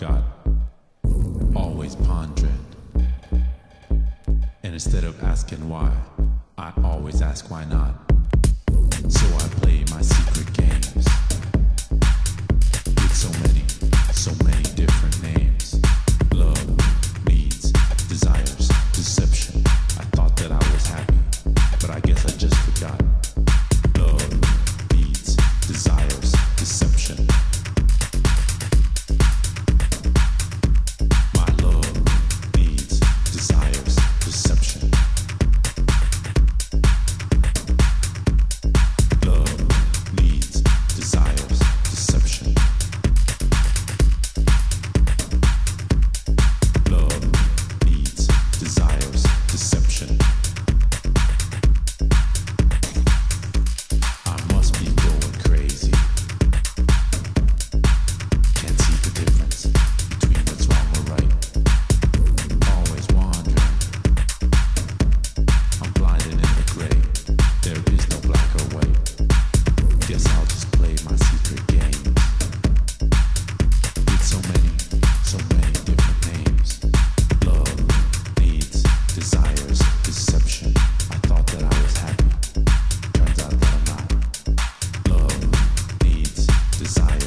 God, always pondering. And instead of asking why, I always ask why not. So I play my secret games with so many, so many. desire.